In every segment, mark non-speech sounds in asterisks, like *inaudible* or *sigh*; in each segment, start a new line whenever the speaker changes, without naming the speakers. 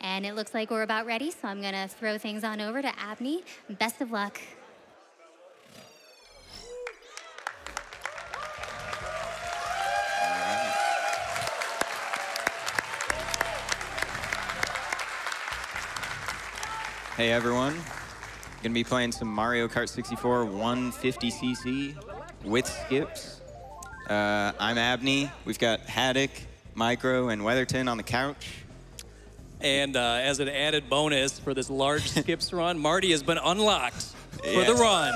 And it looks like we're about ready, so I'm gonna throw things on over to Abney. Best of luck.
Hey everyone, gonna be playing some Mario Kart 64 150cc with skips. Uh, I'm Abney. We've got Hattok, Micro, and Weatherton on the couch.
And uh, as an added bonus for this large *laughs* skips run, Marty has been unlocked for the run.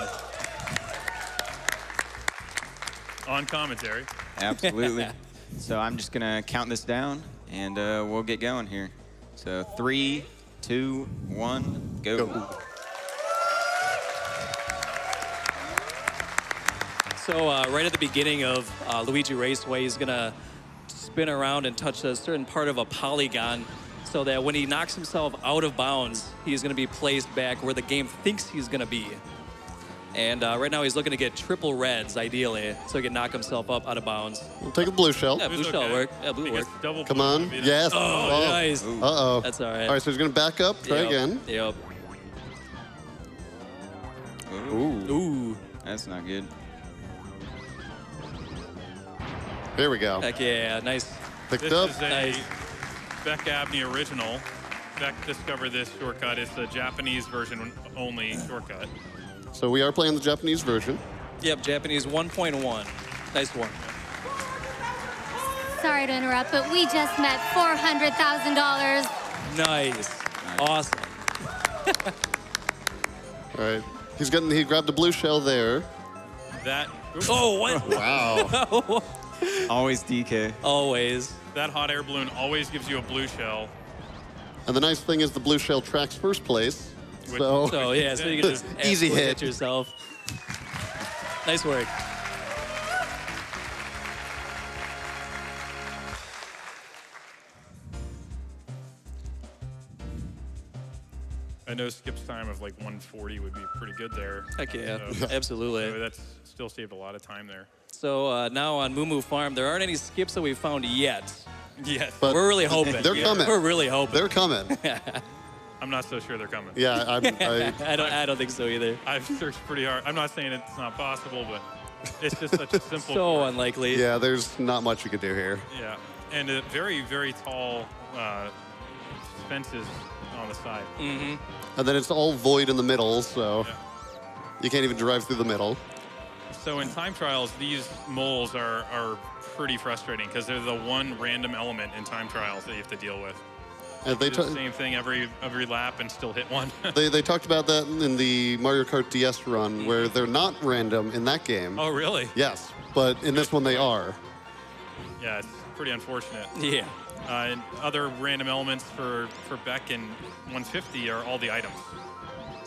On commentary.
Absolutely. *laughs* so I'm just gonna count this down, and uh, we'll get going here. So three, two, one, go.
So uh, right at the beginning of uh, Luigi Raceway, he's gonna spin around and touch a certain part of a polygon so that when he knocks himself out of bounds, he's gonna be placed back where the game thinks he's gonna be. And uh, right now he's looking to get triple reds, ideally, so he can knock himself up out of bounds.
We'll take a blue shell.
Yeah, blue
Blue's
shell work. Yeah, blue work.
double
Come
blue
on.
would be the-
Yes.
Oh, nice.
Uh-oh.
That's all right.
All right, so he's going to back up. Try
Yep,
again.
Yep.
Ooh,
Ooh.
that's not good.
There we go.
Heck yeah, nice.
Picked
This
up.
is a
Nice.
Beck Abney original. Beck discovered this shortcut. It's the Japanese version only shortcut.
So we are playing the Japanese version.
Yep, Japanese 1.1. Nice one.
Sorry to interrupt, but we just met $400,000.
Nice. Awesome. *laughs*
All right. He's getting. He grabbed a blue shell there.
That
Oh, what?
Wow. *laughs* *laughs* *laughs*
Always DK.
Always.
that hot air balloon always gives you a blue shell.
and the nice thing is the blue shell tracks first place.
Which-
So
So yeah, so you can just *laughs*
Easy
absolutely
hit.
yourself. Nice work.
I know Skip's time of like 140 would be pretty good there.
Heck yeah,
So, so
absolutely.
that's still saved a lot of time there.
So uh, now on Moo Moo Farm, there aren't any skips that we've found yet.
Yes.
But
We're really hoping.
they're
Yeah.
coming.
We're really hoping.
they're coming. *laughs*
I'm not so sure they're coming.
Yeah, I'm, *laughs* I,
I don't. I don't think so either.
I've searched pretty hard. I'm not saying it's not possible, but it's just such a *laughs* simple.
So
course.
unlikely.
yeah. There's not much we can do here.
Yeah, and a very, very tall uh, fences on the side.
Mm-hmm.
And then it's all void in the middle, so
Yeah.
you can't even drive through the middle.
So in time trials, these moles are, are pretty frustrating because they're the one random element in time trials that you have to deal with.
And they,
the same thing every every lap and still hit one. *laughs*
they they talked about that in the Mario Kart DS run, where they're not random in that game.
oh, really?
Yes, but in this one they are.
Yeah, it's pretty unfortunate.
Yeah.
Uh, and other random elements for, for Beck and 150 are all the items.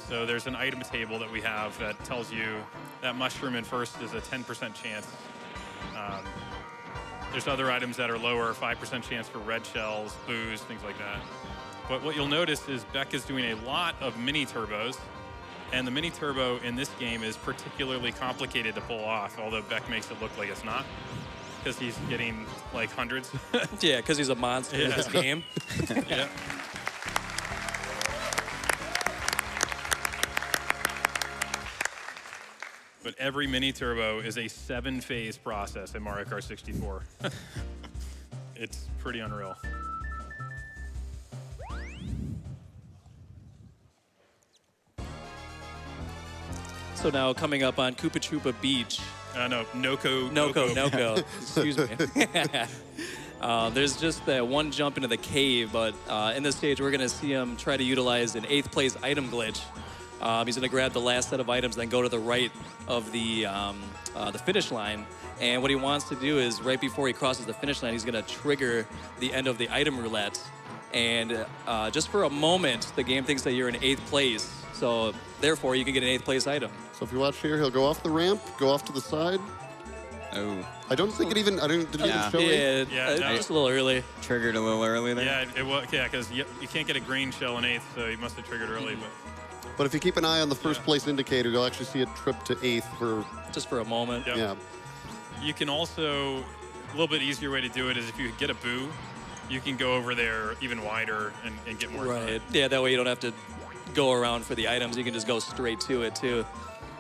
So there's an item table that we have that tells you that mushroom in first is a 10% chance. Um, there's other items that are lower, 5% chance for red shells, booze, things like that. But what you'll notice is Beck is doing a lot of mini turbos. And the mini turbo in this game is particularly complicated to pull off, although Beck makes it look like it's not. Because he's getting like hundreds. *laughs*
Yeah, because he's a monster in this game. *laughs*
yeah. But every mini turbo is a seven phase process in Mario Kart 64. *laughs* it's pretty unreal.
So now coming up on Koopa Troopa Beach.
Uh, no, Noko.
Noko, Noko. *laughs* Excuse me. *laughs* uh, there's just that one jump into the cave, but uh, in this stage, we're going to see him try to utilize an eighth place item glitch. Um, he's going to grab the last set of items, then go to the right of the um, uh, the finish line. And what he wants to do is, right before he crosses the finish line, he's going to trigger the end of the item roulette. And uh, just for a moment, the game thinks that you're in eighth place. So therefore, you can get an eighth place item.
So if you watch here, he'll go off the ramp, go off to the side.
Oh,
I don't think it even. I don't. Did it
Yeah.
even show it?
Yeah,
Yeah,
uh,
no.
just a little early.
triggered a little early there.
Yeah, it was. Yeah, because you, you can't get a green shell in eighth, so you must have triggered early. But
But if you keep an eye on the first
Yeah.
place indicator, you'll actually see it trip to eighth for.
just for a moment.
Yep.
Yeah.
you can also a little bit easier way to do it is if you get a boo you can go over there even wider and, and get more.
Right. Yeah, that way you don't have to go around for the items. You can just go straight to it, too.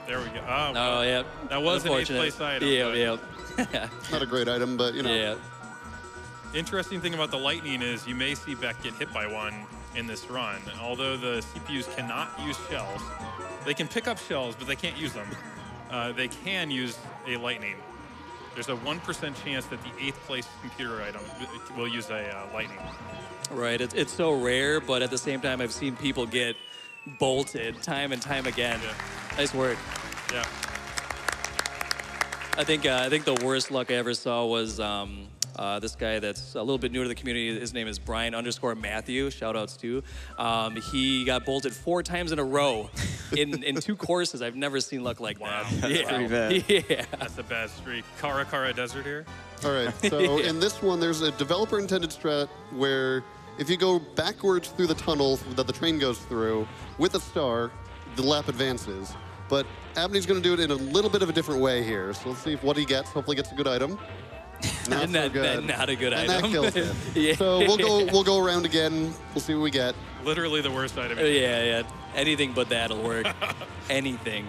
There we go. Ah, oh,
Oh, yeah.
That was an eighth place item.
Yeah,
but
yeah.
Not a great item, but you know.
yeah.
Interesting thing about the Lightning is you may see Beck get hit by one in this run. Although the CPUs cannot use shells, they can pick up shells, but they can't use them. Uh, they can use a Lightning. There's a 1% chance that the eighth place computer item will use a uh, Lightning.
Right. It's, it's so rare, but at the same time, I've seen people get bolted time and time again.
Yeah.
Nice work.
Yeah.
I think uh, I think the worst luck I ever saw was um, uh, this guy that's a little bit newer to the community. His name is Brian underscore Matthew. Shout outs to. Um, he got bolted four times in a row *laughs* in, in two courses. I've never seen luck like
Wow.
that.
That's
yeah.
pretty bad. *laughs*
Yeah.
That's a bad streak. Kara Kara Desert here.
All right. *laughs* So in this one, there's a developer intended strat where if you go backwards through the tunnel that the train goes through with a star, the lap advances. But Abney's going to do it in a little bit of a different way here. So let's see if what he gets. Hopefully, gets a good item. Not
And
so
that-
good.
that not a good
and
item.
That kills *laughs* it.
Yeah.
So we'll go. We'll go around again. We'll see what we get.
Literally the worst item.
Yeah, yeah. Anything but that'll work. *laughs* Anything.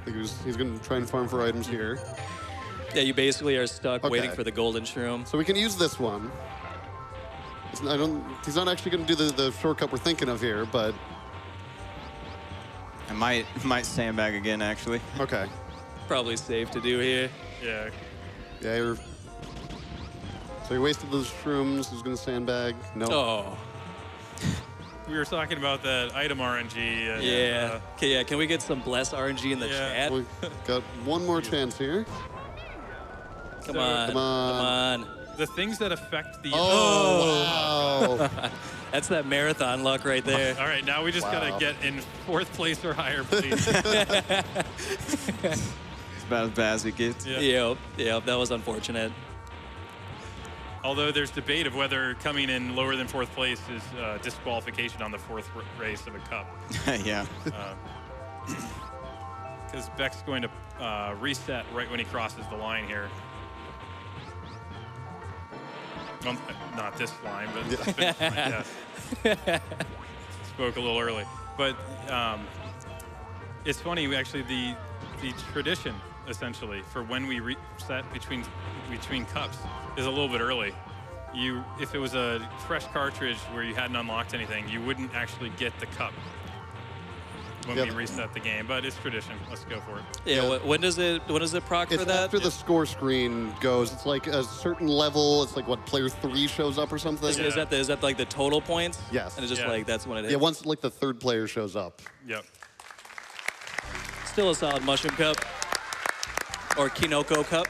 I think he's, he's going to try and farm for items here.
Yeah, you basically are stuck waiting for the golden shroom.
So we can use this one. It's I don't. He's not actually going to do the, the shortcut we're thinking of here, but
I might might sandbag again, actually.
okay.
Probably safe to do here.
Yeah.
Yeah, you're. So he wasted those shrooms. He's going to sandbag. No.
Oh, *laughs*
We were talking about that item RNG. And,
yeah.
uh,
Okay, yeah. Can we get some bless RNG in the
Yeah.
chat?
We got one more *laughs* chance here.
Come
So-
on.
Come on.
Come on.
the things that affect the.
Oh, wow. *laughs*
That's that marathon luck right there.
All right, now we just
Wow.
gotta get in fourth place or higher, please.
It's about as bad as it gets.
Yeah.
Yep, yep, that was unfortunate.
Although there's debate of whether coming in lower than fourth place is uh, disqualification on the fourth r- race of a cup. *laughs*
yeah. *clears throat*
Because Beck's going to uh, reset right when he crosses the line here. Um, not this line, but the finish line, yes. Spoke a little early. But um, it's funny, actually, the, the tradition, essentially, for when we reset between, between cups is a little bit early. You, if it was a fresh cartridge where you hadn't unlocked anything, you wouldn't actually get the cup when
Yep.
we reset the game. But it's tradition. Let's go for it.
Yeah,
Yeah.
when does it when does it proc
it's
for that?
after the score screen goes. It's like a certain level. It's like what player three shows up or something.
Is, is that the, is that like the total points?
Yes.
And it's just
Yeah.
like that's when it is.
Yeah, once like the third player shows up.
Yep.
Still a solid mushroom cup or kinoko cup.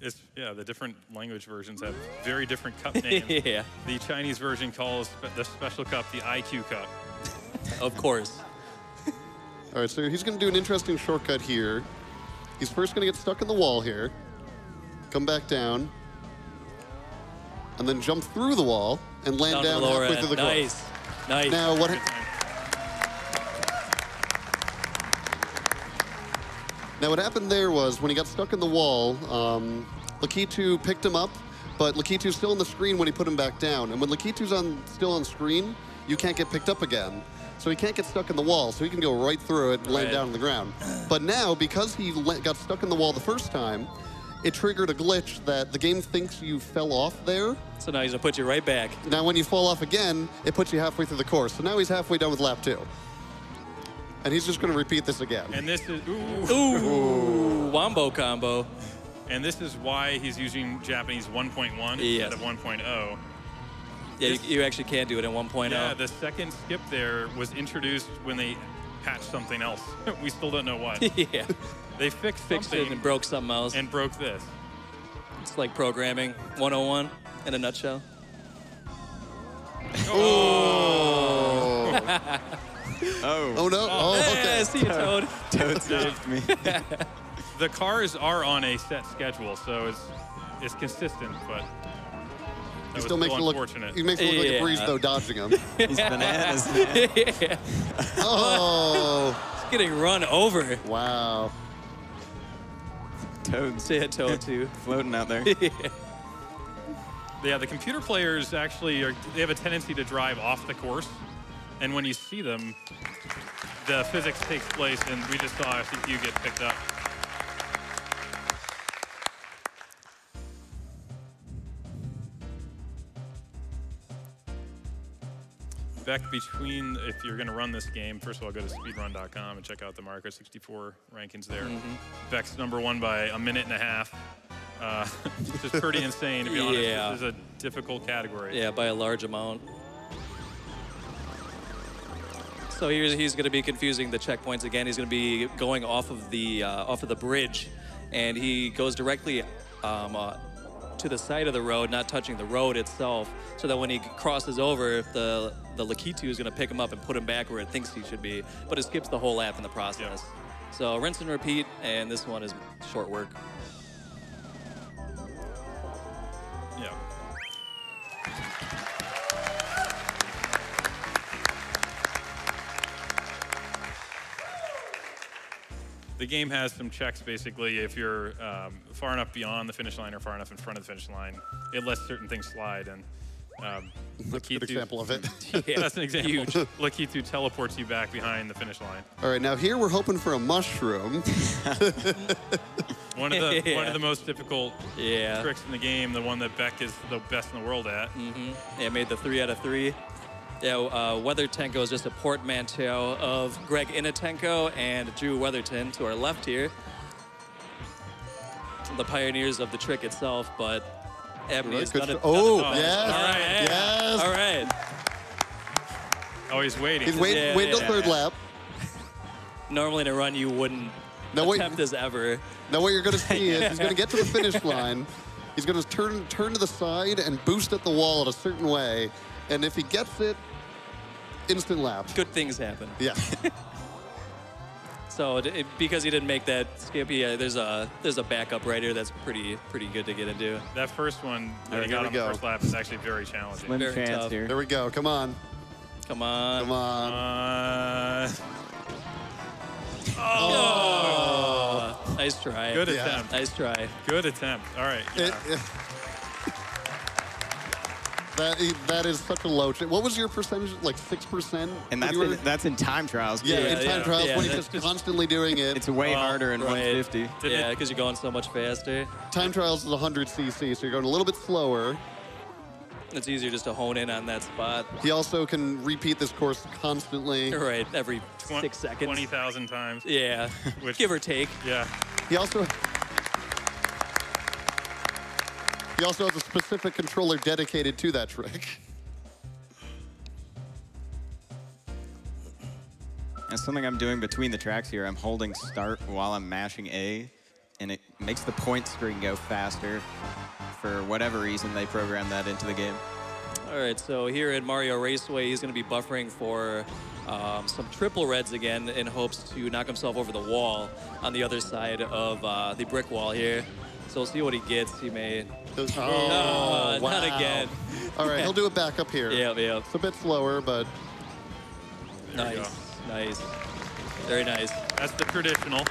It's yeah. The different language versions have very different cup *laughs* names.
yeah,
The Chinese version calls the special cup the IQ cup.
of course.
All right, so he's going to do an interesting shortcut here. He's first going to get stuck in the wall here, come back down, and then jump through the wall and land
Down
down, halfway
end.
through the course.
nice, nice.
Now what? Now, what happened there was when he got stuck in the wall, um, Lakitu picked him up, but Lakitu's still on the screen when he put him back down. And when Lakitu's on still on screen, you can't get picked up again. So he can't get stuck in the wall, so he can go right through it and land
Right.
down on the ground. But now, because he got stuck in the wall the first time, it triggered a glitch that the game thinks you fell off there.
So now he's gonna put you right back.
Now, when you fall off again, it puts you halfway through the course. So now he's halfway done with lap two. And he's just going to repeat this again.
And this is ooh,
Ooh, wombo combo.
and this is why he's using Japanese 1.1
Yes.
instead of 1.0.
Yeah, you,
This-
you actually can do it in oh. 1.0.
Yeah, the second skip there was introduced when they patched something else. *laughs* we still don't know what. *laughs*
yeah.
They fixed
Fixed
something
it and broke something else.
and broke this.
it's like programming 101 in a nutshell.
Oh. *laughs* *laughs*
Oh.
oh, no. Oh,
Yeah,
okay. *laughs*
see you, Toad. *laughs*
Toad saved me.
The cars are on a set schedule, so it's it's consistent, but that
He
was
still makes it look.
unfortunate.
He makes it look like a breeze though, dodging him.
He's bananas. man.
yeah.
Oh,
It's getting run over.
wow.
Toads
Yeah, Toad too.
floating out there.
Yeah, the computer players actually are, they have a tendency to drive off the course. And when you see them, the physics takes place, and we just saw a CPU get picked up. Beck, between, if you're going to run this game, first of all, go to speedrun.com and check out the Mario 64 rankings there. Beck's number one by a minute and a half. Uh, *laughs* which is pretty *laughs* insane, to be honest.
Yeah.
This is a difficult category.
Yeah, by a large amount. So here's, he's going to be confusing the checkpoints again. He's going to be going off of the uh, off of the bridge, and he goes directly um, uh, to the side of the road, not touching the road itself, so that when he crosses over, the the Lakitu is going to pick him up and put him back where it thinks he should be, but it skips the whole lap in the process. So rinse and repeat, and this one is short work.
The game has some checks basically. If you're um, far enough beyond the finish line or far enough in front of the finish line, it lets certain things slide. And um,
That's
Lakitu-
example of it. *laughs*
Yeah,
That's an example.
Huge. *laughs*
Lakitu teleports you back behind the finish line.
All right, now here we're hoping for a mushroom.
One of the *laughs* one of the most difficult
Yeah.
tricks in the game. The one that Beck is the best in the world at. Mm -hmm.
Yeah, made the three out of three. Yeah, uh, Weathertenko is just a portmanteau of Greg Inatenko and Drew Weatherton to our left here. The pioneers of the trick itself, but Abney
Right,
has
good
done it.
oh,
done
yes,
All right.
yes.
All right.
Oh, he's waiting.
He's waiting,
Yeah,
waiting till
yeah.
third lap.
Normally in a run, you wouldn't
No, wait.
attempt this ever.
Now what you're going to see is he's going *laughs* to get to the finish line. He's going to turn turn to the side and boost at the wall in a certain way, and if he gets it, instant lap.
Good things happen.
Yeah. *laughs*
So it, it- because he didn't make that skip, yeah, there's a there's a backup right here that's pretty pretty good to get into.
That first one that
There
he
we
got on
go.
the first lap is actually very challenging.
Slim
Very
chance
tough.
here.
there we go. Come on.
Come on.
Come on.
Uh,
Oh, nice try.
good
Yeah.
attempt.
Nice try.
Good attempt. All right.
It-
Yeah.
it- that, i- that is such a low. ch- What was your percentage? Like 6%?
And that's
were-
in, that's in time trials.
yeah,
too.
in time
yeah,
trials
yeah,
when he's
that's
just
just-
constantly doing it.
It's way
Well,
harder in
right.
150.
Yeah, because you're going so much faster.
time trials is 100 cc, so you're going a little bit slower.
It's easier just to hone in on that spot.
He also can repeat this course constantly.
Right, every
Twen-
six seconds.
20,000 times.
Yeah,
Which-
give or take.
Yeah.
He also he also has a specific controller dedicated to that trick.
That's something I'm doing between the tracks here. I'm holding start while I'm mashing A, and it makes the point screen go faster. For whatever reason, they programmed that into the game.
All right, so here at Mario Raceway, he's going to be buffering for um, some triple reds again in hopes to knock himself over the wall on the other side of uh, the brick wall here. So we'll see what he gets. He may.
Oh,
Uh,
wow.
Not again.
All right, he'll do it back up here.
Yeah, yeah.
It's a bit slower, but
There
Nice, nice. Very nice.
That's the traditional.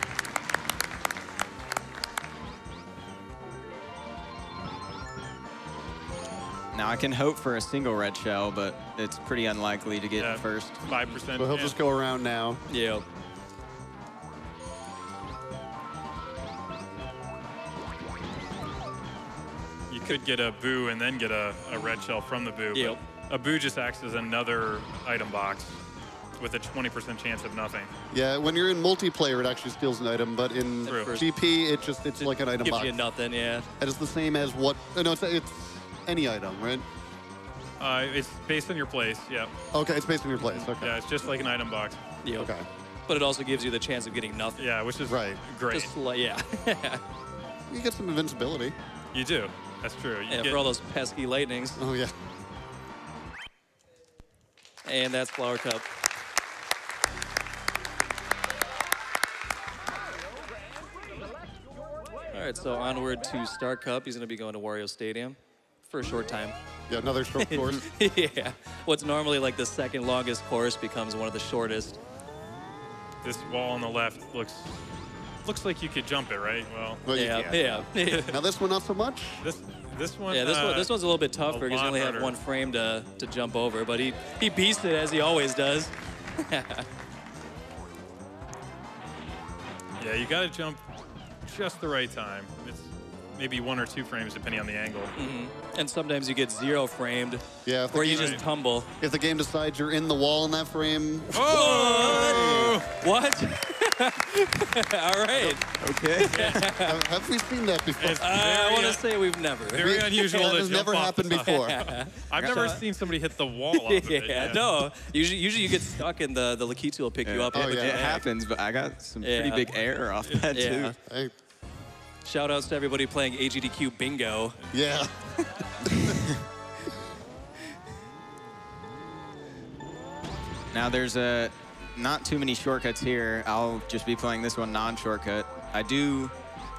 Now I can hope for a single red shell, but it's pretty unlikely to get
Yeah.
it first.
5%.
but he'll
yeah.
just go around now.
Yeah.
Could get a boo and then get a, a red shell from the boo.
Yep.
A boo just acts as another item box with a 20% chance of nothing.
Yeah, when you're in multiplayer, it actually steals an item, but in
True.
GP, it just it's like an item
Gives
box.
you nothing, yeah.
And it's the same as what? uh, No, it's, it's any item, right?
Uh, it's based on your place. Yeah.
Okay, it's based on your place. Okay.
Yeah, it's just like an item box.
Yep.
Okay.
But it also gives you the chance of getting nothing.
Yeah, which is
Right.
great.
Just like, yeah. *laughs*
You get some invincibility.
You do. That's true. You
yeah,
get-
for all those pesky lightnings.
Oh yeah.
And that's Flower Cup. All right, so onward to Star Cup. He's going to be going to Wario Stadium for a short time.
Yeah, another short *laughs* course.
yeah. What's normally like the second longest course becomes one of the shortest.
this wall on the left looks looks like you could jump it, right? Well,
Well, you
Yeah, *laughs* yeah.
Now this one, not so much.
this this one.
Yeah, this
uh,
one this one's a little bit tougher because you
lot
only have one frame to, to jump over, but he he beats it as he always does. *laughs*
Yeah, you got to jump just the right time. It's maybe one or two frames depending on the angle.
And sometimes you get zero framed,
Yeah. If the,
or you
game,
just tumble.
if the game decides you're in the wall in that frame,
Oh!
What? *laughs* All right.
Okay. *laughs*
have, have we seen that before?
It's
Uh, I
very,
want
uh,
to say we've never.
very unusual *laughs*
that has never happened before.
I've never seen somebody hit the wall off of
yeah, no. Usually, usually you get stuck and the the Lakitu will pick you up.
Oh, yeah.
It happens, but I got some pretty big air off that
Yeah.
too.
Hey,
Shout outs to everybody playing AGDQ Bingo.
yeah. *laughs*
Now there's a not too many shortcuts here. I'll just be playing this one non-shortcut. I do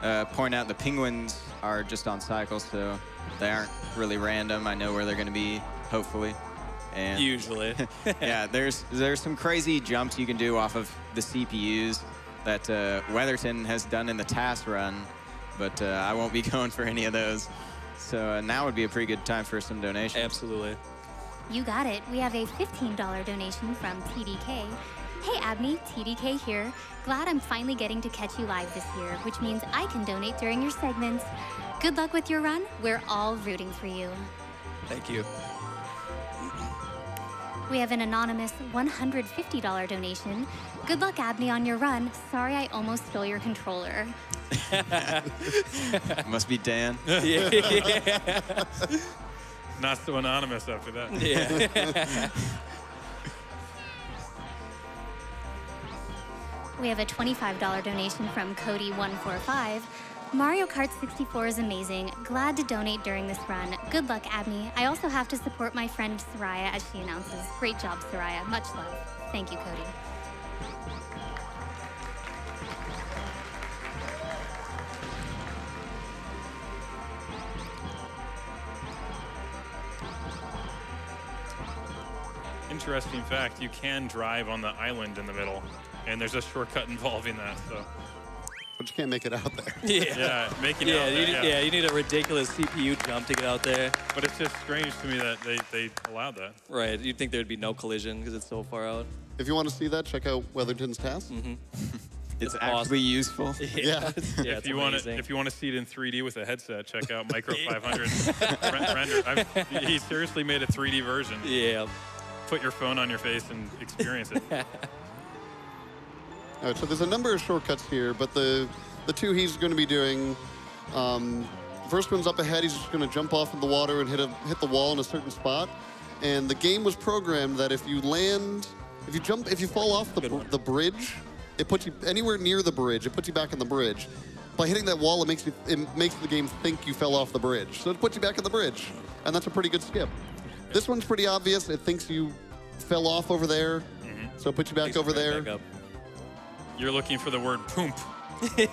uh, point out the penguins are just on cycles, so they aren't really random. I know where they're going to be, hopefully. And
Usually. *laughs*
yeah, there's there's some crazy jumps you can do off of the CPUs that uh, Weatherton has done in the TAS run, but uh, I won't be *laughs* going for any of those. So uh, now would be a pretty good time for some donations.
Absolutely.
You got it. We have a $15 donation from TDK. Hey Abney, TDK here. Glad I'm finally getting to catch you live this year, which means I can donate during your segments. Good luck with your run. We're all rooting for you.
Thank you.
We have an anonymous $150 donation. Good luck, Abney, on your run. Sorry I almost stole your controller. *laughs*
Must be Dan. *laughs*
yeah. *laughs*
Not so anonymous after that.
yeah.
We have a $25 donation from Cody145. Mario Kart 64 is amazing. Glad to donate during this run. Good luck, Abney. I also have to support my friend Sooraya as she announces. Great job, Sooraya. Much love. Thank you, Cody.
Interesting fact: you can drive on the island in the middle, and there's a shortcut involving that. So
But you can't make it out there. *laughs*
Yeah.
yeah, making it
Yeah,
out
you,
there,
need-
yeah.
yeah, you need a ridiculous CPU jump to get out there.
But it's just strange to me that they, they allowed that.
Right, you'd think there'd be no collision because it's so far out.
If you want to see that, check out Weatherton's TAS. Mm -hmm. *laughs*
It's
That's
actually
awesome.
useful. *laughs*
Yeah.
it's- yeah,
if you want to, if you want to see it in 3D with a headset, check out micro500 render. I've, he seriously made a 3D version.
Yeah.
Put your phone on your face and experience it. *laughs*
All right, so there's a number of shortcuts here, but the the two he's going to be doing, um, first one's up ahead. He's just going to jump off in the water and hit a hit the wall in a certain spot. And the game was programmed that if you land, if you jump, if you fall off the
Good
br-
one.
the bridge, it puts you anywhere near the bridge. It puts you back on the bridge. By hitting that wall, it makes you it makes the game think you fell off the bridge. So it puts you back on the bridge, and that's a pretty good skip. This one's pretty obvious. It thinks you fell off over there, mm-hmm. so it puts you back over
for bringing
there.
it *laughs*
You're looking for the word poomp,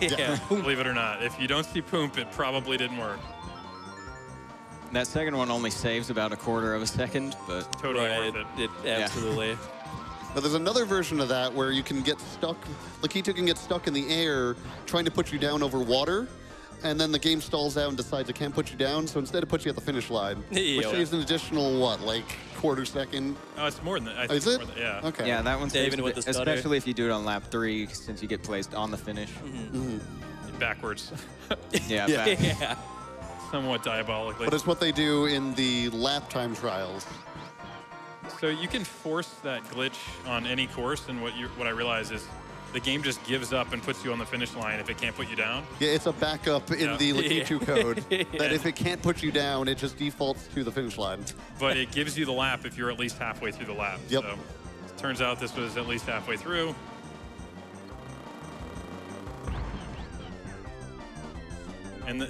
*laughs*
yeah. *laughs*
believe it or not. If you don't see poomp, it probably didn't work.
That second one only saves about a quarter of a second, but
Totally
Right,
worth
it,
it.
it, absolutely.
Now, there's another version of that where you can get stuck, Lakitu can get stuck in the air trying to put you down over water, and then the game stalls out and decides it can't put you down, so instead it puts you at the finish line, *laughs* which
Yeah.
saves an additional, what, like quarter second?
Oh, it's more than that. I think
is it?
more than- yeah.
Okay.
yeah, that one's
Yeah, even with the stutter.
especially if you do it on lap three, since you get placed on the finish. Mm-hmm. Mm-hmm.
Backwards, *laughs*
Yeah,
Yeah.
back.
yeah.
somewhat diabolically.
But it's what they do in the lap time trials.
So you can force that glitch on any course, and what you what I realize is the game just gives up and puts you on the finish line if it can't put you down.
Yeah, it's a backup in
Yeah.
the *laughs* Lakitu code *laughs* that
Yeah.
if it can't put you down, it just defaults to the finish line.
But it gives you the lap if you're at least halfway through the lap.
Yep.
So it turns out this was at least halfway through. And the,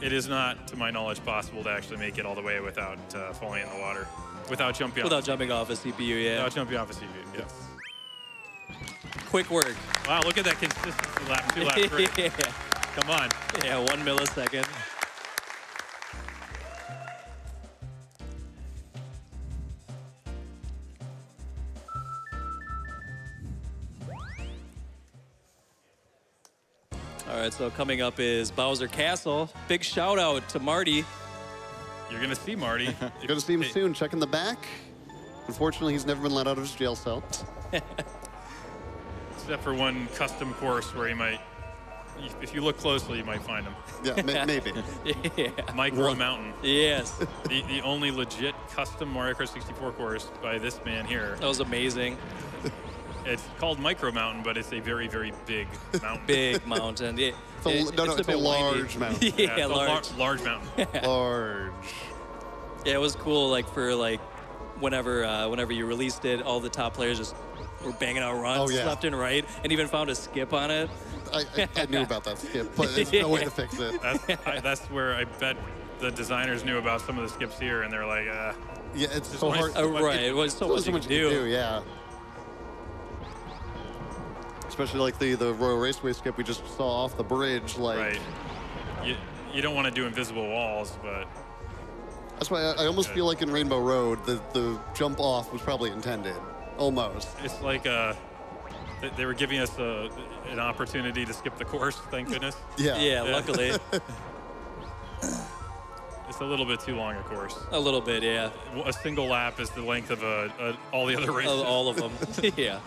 it is not, to my knowledge, possible to actually make it all the way without uh, falling in the water, without jumping
Without
off,
jumping off a CPU, yeah.
without jumping off a CPU. Yes.
Quick work.
Wow, look at that consistency lap two, lap three. *laughs*
yeah.
Come on.
yeah, one millisecond. All right, so coming up is Bowser Castle. Big shout out to Marty.
You're gonna see Marty.
You're going to see him soon. Check in the back. Unfortunately, he's never been let out of his jail cell. *laughs*
Except for one custom course where he might, if you look closely, you might find him.
Yeah, may, *laughs* maybe.
yeah.
Micro Mountain,
Yes, *laughs*
the, the only legit custom Mario Kart 64 course by this man here.
that was amazing.
It's called Micro Mountain, but it's a very, very big mountain.
Big *laughs* mountain. Yeah,
It's a,
it-
no, no, it's a
bit windy.
large mountain.
yeah,
it's a lar-
large.
large mountain.
large.
Yeah, it was cool. Like for like whenever uh, whenever you released it, all the top players just were banging out runs
Oh, yeah.
left and right, and even found a skip on it.
I, I, I knew about that skip, but there's no way to *laughs* fix it.
That's, I, that's where I bet the designers knew about some of the skips here, and they're like, uh,
Yeah, it's so
one-
hard.
Uh, right, it was so
There's
much you could do.
yeah. Especially like the the Royal Raceway skip we just saw off the bridge. Like
right. You, you don't want to do invisible walls, but
that's why I, I almost feel like in Rainbow Road the the jump off was probably intended. Almost.
it's like uh, they were giving us a, an opportunity to skip the course. Thank goodness. *laughs*
Yeah.
Yeah, luckily *laughs*
It's a little bit too long of course.
a little bit. Yeah,
A single lap is the length of a, a, all the other races.
All of them. *laughs* yeah.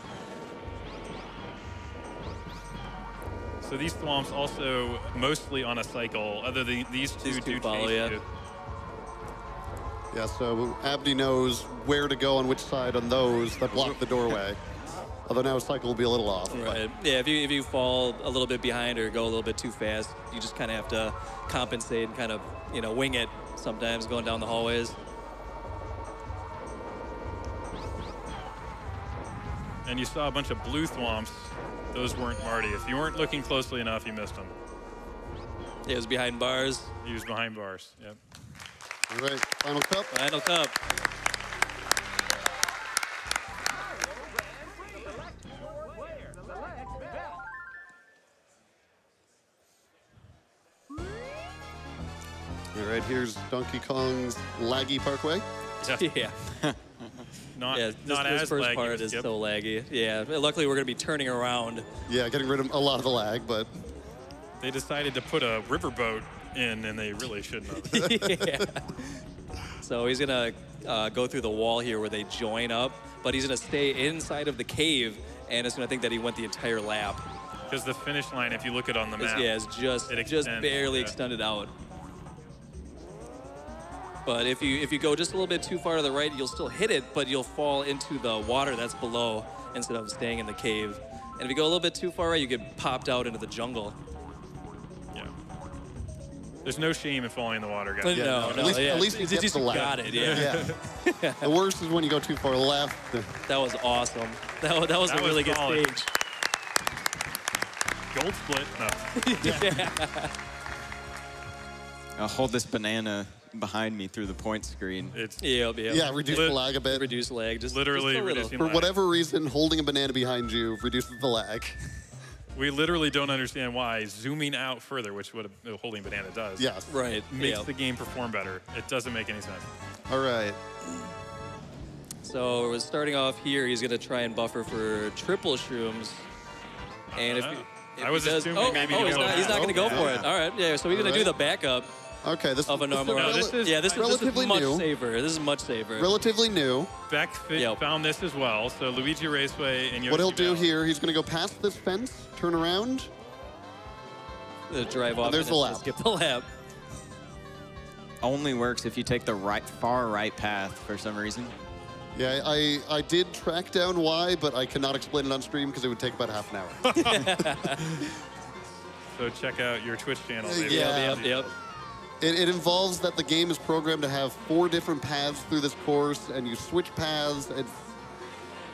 So these thwomps also mostly on a cycle. Other than these two
These two
do
follow,
chase
yeah.
You.
Yeah. So Abney knows where to go on which side on those that block the doorway. *laughs* Although now his cycle will be a little off. but-
Right. Yeah, if you if you fall a little bit behind or go a little bit too fast, you just kind of have to compensate and kind of you know wing it sometimes going down the hallways.
And you saw a bunch of blue thwomps. Those weren't Marty. If you weren't looking closely enough, you missed them.
Yeah, it was behind bars.
He was behind bars. Yep.
All right. Final cup.
Final cup.
All right. Here's Donkey Kong's Laggy Parkway.
Yeah. *laughs*
Not,
Yeah, this,
not
this
as
first
laggy
part is
Skip.
so laggy. Yeah, luckily we're gonna be turning around.
Yeah, getting rid of a lot of the lag, but
They decided to put a riverboat in, and they really shouldn't have. *laughs*
yeah. So he's gonna uh, go through the wall here where they join up, but he's gonna stay inside of the cave, and it's gonna think that he went the entire lap.
Because the finish line, if you look at it on the
It's,
map,
yeah, it's just
It
just barely
yeah.
extended out. But if you if you go just a little bit too far to the right, you'll still hit it, but you'll fall into the water that's below instead of staying in the cave. And if you go a little bit too far right, you get popped out into the jungle.
Yeah. There's no shame in falling in the water, guys.
Yeah,
no,
no, at least-
yeah.
at least you
It's just
the
you
lag.
got it, yeah.
yeah. *laughs* the worst is when you go too far left.
That was awesome. That, that was
That
a
was
really good
solid.
stage.
Gold split. No. *laughs* *laughs*
I'll hold this banana behind me through the point screen.
It's
Yep, yep.
Yeah, reduce
Lit-
the lag a bit.
Reduce lag, just
literally
just a little.
For
lag.
whatever reason, holding a banana behind you reduces the lag.
We literally don't understand why zooming out further, which what a holding banana does,
Yes.
Right.
makes
yeah.
the game perform better. It doesn't make any sense.
All right.
So we're starting off here. He's gonna try and buffer for triple shrooms, and if,
Uh,
he- if
I was
he does,
assuming
oh,
maybe
oh, he's not, he's not gonna go
back.
for it. All right, yeah. So he's gonna do the backup
Okay. This
of a normal
this.
No, this is-
yeah, this is, this
relatively
is much
new.
safer. This is much safer.
relatively new.
Beck
Yep.
found this as well. So Luigi Raceway and Yoshi
What he'll do
Valley.
here, he's going to go past this fence, turn around.
The drive off.
there's
and
the
then
lap.
Skip the lap.
Only works if you take the right, far right path for some reason.
Yeah, I, I did track down why, but I cannot explain it on stream because it would take about half an hour. *laughs*
So check out your Twitch channel. *laughs* Maybe.
yeah.
Yep, yep.
It, it involves that the game is programmed to have four different paths through this course, and you switch paths. It's,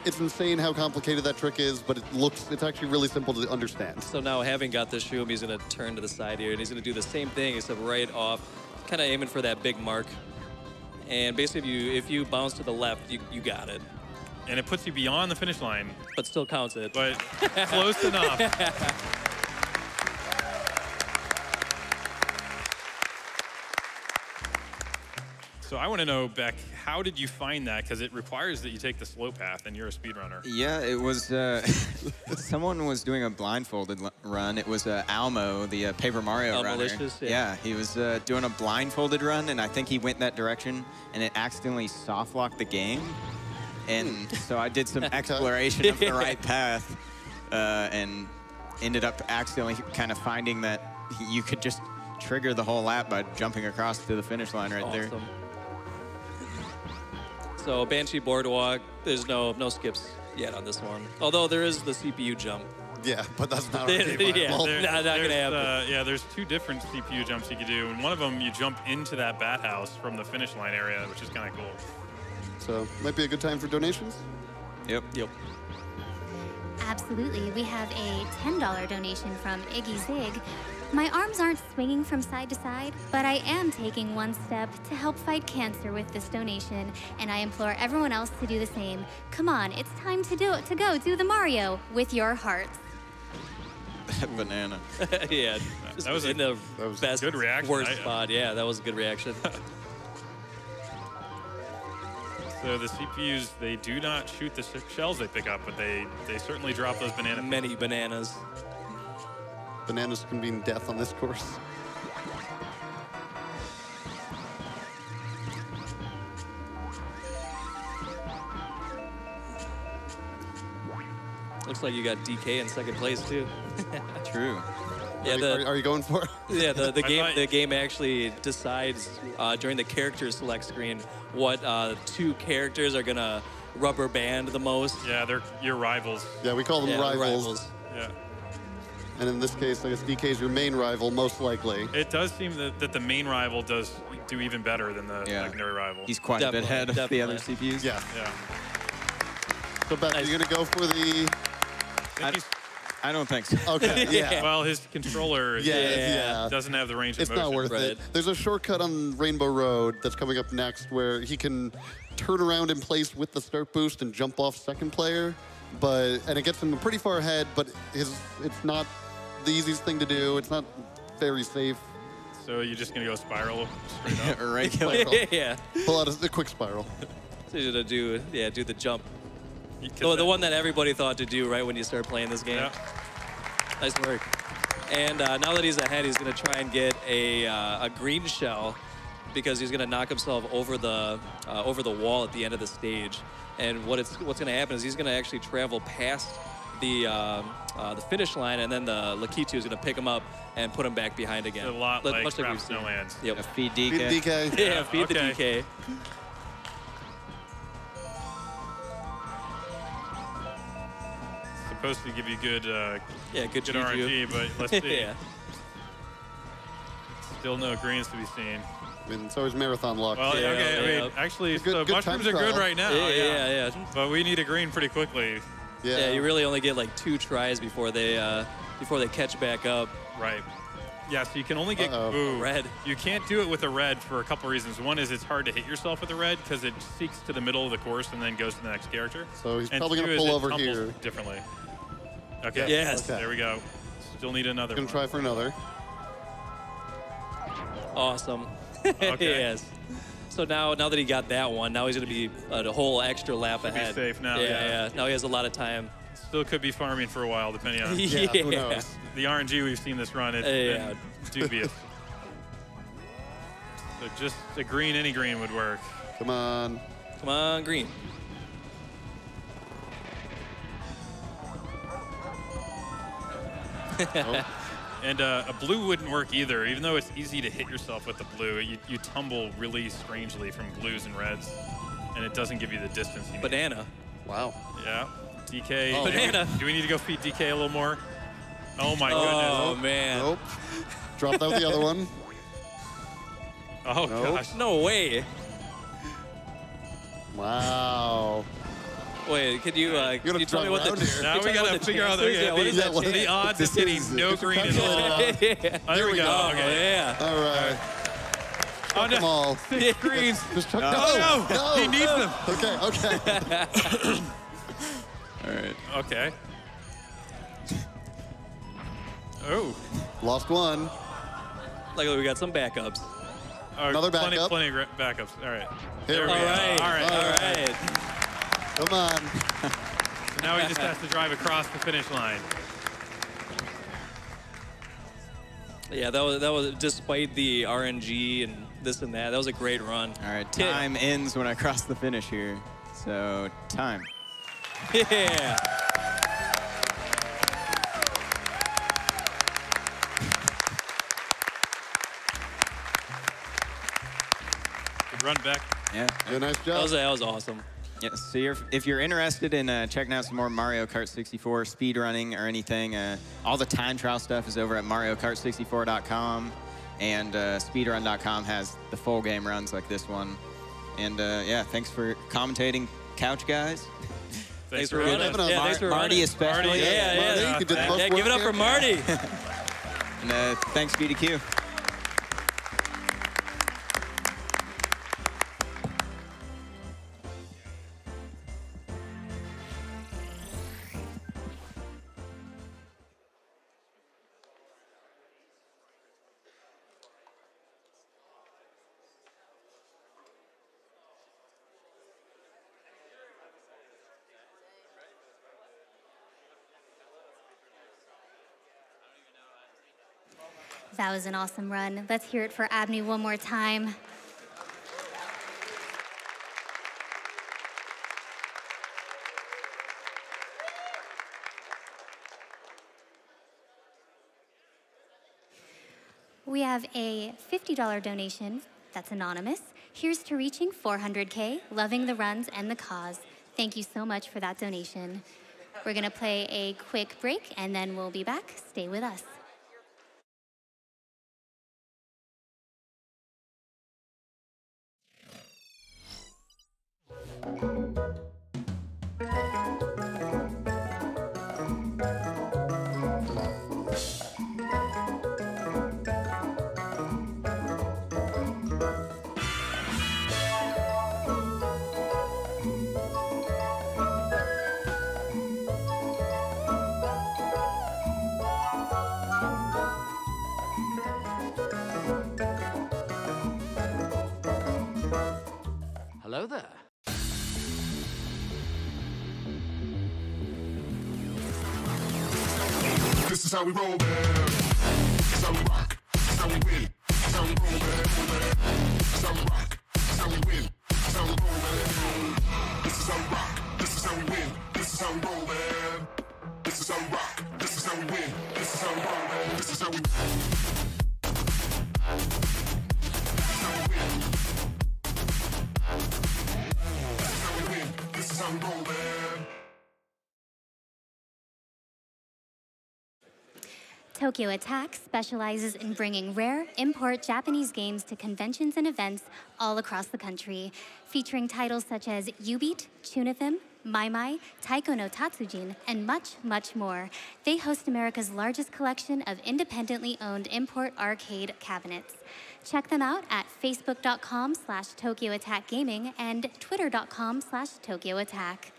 it's insane how complicated that trick is, but it looks it's actually really simple to understand.
So now, having got this shroom, he's gonna turn to the side here, and he's gonna do the same thing, except right off, kind of aiming for that big mark. And basically, if you if you bounce to the left, you, you got it,
And it puts you beyond the finish line,
but still counts it.
but *laughs* close enough. *laughs* So I want to know, Beck, how did you find that? Because it requires that you take the slow path, and you're a speedrunner.
Yeah, it was. Uh, *laughs* someone was doing a blindfolded run. It was uh, Almo, the uh, Paper Mario
Oh,
runner.
Malicious, yeah.
he was uh, doing a blindfolded run, and I think he went that direction, and it accidentally soft locked the game. And *laughs* so I did some exploration of *laughs* the right path, uh, and ended up accidentally kind of finding that you could just trigger the whole lap by jumping across to the finish line right there.
Awesome. So Banshee Boardwalk, there's no no skips yet on this one. Although there is the CPU jump.
Yeah, but that's not *laughs*
Yeah,
arcade
yeah.
viable.
There-
Not- not gonna happen.
Uh, yeah, there's two different CPU jumps you can do, and one of them you jump into that bat house from the finish line area, which is kind of cool.
So might be a good time for donations.
Yep.
Yep.
Absolutely. We have a $10 donation from Iggy Zig. My arms aren't swinging from side to side, but I am taking one step to help fight cancer with this donation, and I implore everyone else to do the same. Come on, it's time to do it to go do the Mario with your hearts. *laughs*
Banana. *laughs*
yeah.
that was a-
in the
that was a
best
good reaction.
worst
I-
spot. Yeah, that was a good reaction. *laughs*
So the CPUs, they do not shoot the shells they pick up, but they, they certainly drop those banana.
Many bananas.
Bananas can mean death on this course.
Looks like you got DK in second place too. *laughs*
True.
Yeah,
are,
the,
are, are you going for it?
Yeah, the, the game
thought-
the game actually decides uh, during the character select screen what uh, two characters are gonna rubber band the most.
Yeah, they're your rivals.
Yeah, we call them
Yeah, the
rivals.
Yeah.
And in this case, I guess DK is your main rival, most likely.
It does seem that, that the main rival does do even better than the
Yeah.
secondary rival.
He's quite a bit ahead of the other. CPUs.
Yeah.
yeah.
So, Beth, are you going to go for the.
I
I don't think so.
Okay, *laughs* yeah. *laughs*
well, his controller
Yeah,
Yeah.
yeah.
doesn't have the range of
It's
motion.
not worth
Right.
it. There's a shortcut on Rainbow Road that's coming up next where he can turn around in place with the start boost and jump off second player, but and it gets him pretty far ahead. But his it's not the easiest thing to do. It's not very safe.
So you're just gonna go spiral straight *laughs* up.
Regular.
Spiral.
yeah,
Pull out a, a quick spiral.
so you're gonna do yeah do the jump. The, the one that everybody thought to do right when you start playing this game.
Yeah.
Nice work. And uh, now that he's ahead, he's going to try and get a, uh, a green shell because he's going to knock himself over the uh, over the wall at the end of the stage. And what it's what's going to happen is he's going to actually travel past the um, uh, the finish line, and then the Lakitu is going to pick him up and put him back behind again.
A lot
Li-
like
much like we've seen.
Snowlands.
Yep.
A feed
Beat
DK.
DK.
Yeah,
Yeah,
feed the. DK.
Supposed to give you good uh,
Yeah, good,
good
juju.
RNG, but let's *laughs* see.
yeah.
Still no greens to be seen.
I mean, it's always marathon luck.
Well,
Yeah,
okay, I mean, actually,
Good-
so
good
mushrooms are good right now.
Yeah,
yeah.
yeah, yeah.
But we need a green pretty quickly.
Yeah.
Yeah, you really only get like two tries before they uh, before they catch back up.
Right. Yeah, so you can only get
Uh-oh.
ooh,
Red.
You can't do it with a red for a couple reasons. One is it's hard to hit yourself with a red because it seeks to the middle of the course and then goes to the next character.
So he's
And
probably gonna
is
pull over here.
differently. Okay.
Yes.
Okay.
There we go. Still need another
Gonna
one.
try for another.
Awesome. *laughs*
Okay.
yes. So now, now that he got that one, now he's going to be uh, a whole extra lap
Should be
ahead.
safe now,
Yeah,
yeah.
Now he has a lot of time.
Still could be farming for a while, depending on *laughs*
Yeah, who knows?
the RNG we've seen this run. It's
Yeah.
been dubious. *laughs* so just a green, any green would work.
Come on.
Come on, green. *laughs*
And uh, a blue wouldn't work either, even though it's easy to hit yourself with the blue. You, you tumble really strangely from blues and reds, and it doesn't give you the distance you need.
Banana.
Wow.
Yeah. DK.
Oh.
do we-
Banana.
Do we need to go feed DK a little more? Oh my
Oh
goodness.
Oh, man.
Nope. Dropped out the other one.
Oh
Nope.
gosh.
No way.
Wow.
Wait, could you uh,
gotta
can you tell me what the
around *laughs* here.
Now
can
we
tell me
gotta
the
figure out
chances?
the,
yeah, what is
Yeah,
that
the odds
This
of getting
is-
no green at all. *laughs*
yeah.
There we go. Okay.
yeah.
All right.
Oh
Come
no.
on. *laughs*
Six greens.
Just chuck
Oh no.
no.
He needs them.
Okay, okay.
All right.
Okay. Oh.
Lost one.
Luckily, we got some backups.
Another
plenty,
backup.
Plenty plenty of backups. All right.
Here
There
we
we
All
go.
right.
All right.
All
All
right.
Come on.
So now he just has to drive across the finish line.
Yeah, that was that was despite the RNG and this and that. That was a great run.
All right,
Yeah.
time ends when I cross the finish here. So time. *laughs*
Yeah.
Good run back.
Yeah.
Yeah, nice
That
job.
was that was awesome.
Yes. So you're, if you're interested in uh, checking out some more Mario Kart 64 speed running or anything, uh, all the time trial stuff is over at MarioKart64.com, and uh, Speedrun.com has the full game runs like this one. And uh, yeah, thanks for commentating, Couch Guys.
Thanks for running.
having us.
Yeah,
Mar-
thanks for
Marty
running.
especially.
Marty,
Yeah, yeah.
Marty, you did the
Yeah, give it up for. Marty. *laughs*
And uh, thanks, GDQ.
That was an awesome run. Let's hear it for Abney one more time. We have a $50 donation that's anonymous. Here's to reaching 400K, loving the runs and the cause. Thank you so much for that donation. We're going to play a quick break and then we'll be back. Stay with us.
Hello there.
This is how we roll, man. This is how we rock. This is how we win. This is how we roll, man. This is how we rock. This is how we win. This is how we roll, man. This is how we rock. This is how we win. This is how we roll, man. This is how we rock. This is how we win. This is how we roll, man. This is how we.
Tokyo Attack specializes in bringing rare, import Japanese games to conventions and events all across the country, featuring titles such as jubeat, Chunithm, Mai Mai, Taiko no Tatsujin, and much, much more. They host America's largest collection of independently owned import arcade cabinets. Check them out at facebook.com slash Tokyo Attack Gaming and twitter.com slash Tokyo Attack.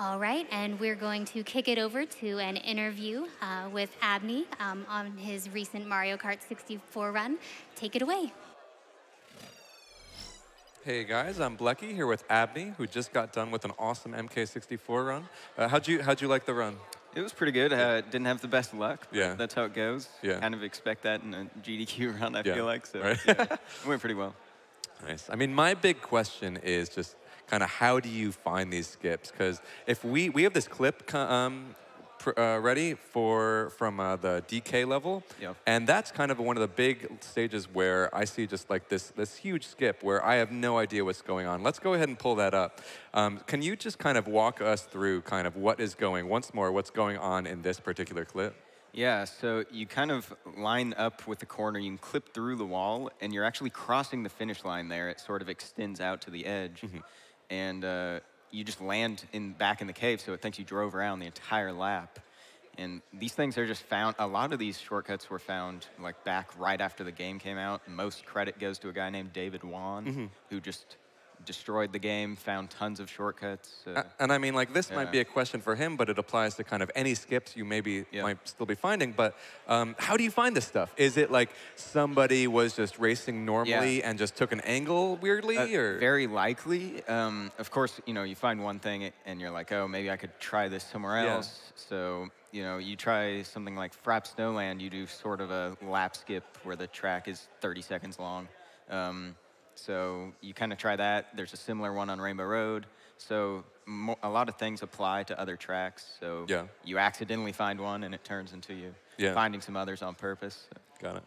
All right, and we're going to kick it over to an interview uh, with Abney um, on his recent Mario Kart 64 run. Take it away.
Hey guys, I'm Blechy here with Abney, who just got done with an awesome MK64 run. Uh, how'd you how'd you like the run?
It was pretty good. Uh, didn't have the best luck. but
Yeah.
That's how it goes.
Yeah.
Kind of expect that in a GDQ *laughs* run, I
Yeah,
feel like. So
right.
yeah, *laughs* it went pretty well.
Nice. I mean, my big question is just kind of how do you find these skips? Because if we we have this clip um, pr- uh, ready for from uh, the DK level,
Yeah.
and that's kind of one of the big stages where I see just like this this huge skip where I have no idea what's going on. Let's go ahead and pull that up. Um, can you just kind of walk us through kind of what is going once more what's going on in this particular clip?
Yeah, so you kind of line up with the corner, you can clip through the wall, and you're actually crossing the finish line there. It sort of extends out to the edge. And uh, you just land in back in the cave, so it thinks you drove around the entire lap. And these things are just found, a lot of these shortcuts were found like back right after the game came out. Most credit goes to a guy named David Wan, who just destroyed the game, found tons of shortcuts. Uh,
And I mean, like, this might be a question for him, but it applies to kind of any skips you maybe
Yeah.
might still be finding. But um, how do you find this stuff? Is it like somebody was just racing normally and just took an angle weirdly,
Uh,
or
very likely. Um, of course, you know, you find one thing and you're like, oh, maybe I could try this somewhere
Yeah.
else. So, you know, you try something like Frappe Snowland, you do sort of a lap skip where the track is 30 seconds long. Um, so you kind of try that. There's a similar one on Rainbow Road. So mo- a lot of things apply to other tracks. So
Yeah.
you accidentally find one and it turns into you
Yeah.
finding some others on purpose.
got it?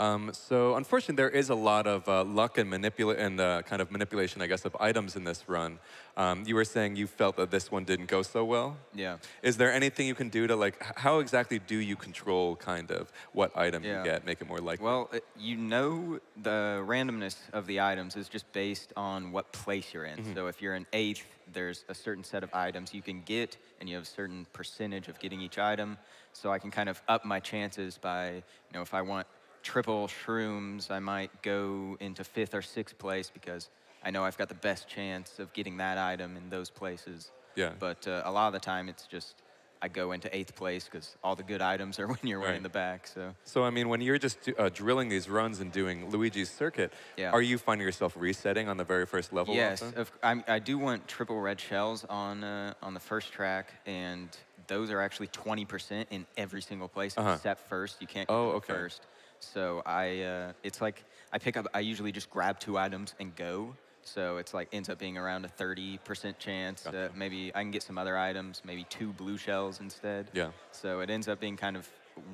Um, so unfortunately, there is a lot of uh, luck and manipula- and uh, kind of manipulation, I guess, of items in this run. Um, you were saying you felt that this one didn't go so well.
Yeah.
Is there anything you can do to like? How exactly do you control kind of what item
Yeah.
you get, make it more likely?
Well, uh, you know the randomness of the items is just based on what place you're in. So if you're in eighth, there's a certain set of items you can get, and you have a certain percentage of getting each item. So I can kind of up my chances by, you know, if I want triple shrooms, I might go into fifth or sixth place because I know I've got the best chance of getting that item in those places.
Yeah.
But uh, a lot of the time, it's just I go into eighth place because all the good items are *laughs* when you're way
Right.
in the back. So.
So I mean, when you're just uh, drilling these runs and doing Luigi's circuit,
Yeah.
are you finding yourself resetting on the very first level?
Yes, of, I'm, I do want triple red shells on uh, on the first track, and those are actually 20% in every single place
Uh-huh.
except first. You can't go
Oh, okay.
first. So I, uh, it's like I pick up. I usually just grab two items and go. So it's like ends up being around a 30% chance. Uh,
Gotcha.
maybe I can get some other items, maybe two blue shells instead.
Yeah.
So it ends up being kind of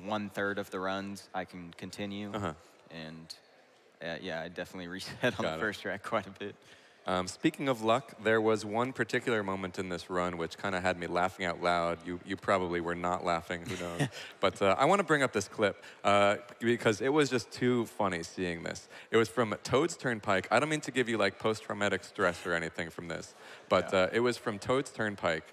one third of the runs I can continue.
Uh-huh.
And uh, yeah, I definitely *laughs* reset on
Got
the
it.
first track quite a bit.
Um, speaking of luck, there was one particular moment in this run which kind of had me laughing out loud. You, you probably were not laughing, who knows? *laughs* but uh, I want to bring up this clip uh, because it was just too funny seeing this. It was from Toad's Turnpike. I don't mean to give you like post-traumatic stress or anything from this, but uh, it was from Toad's Turnpike.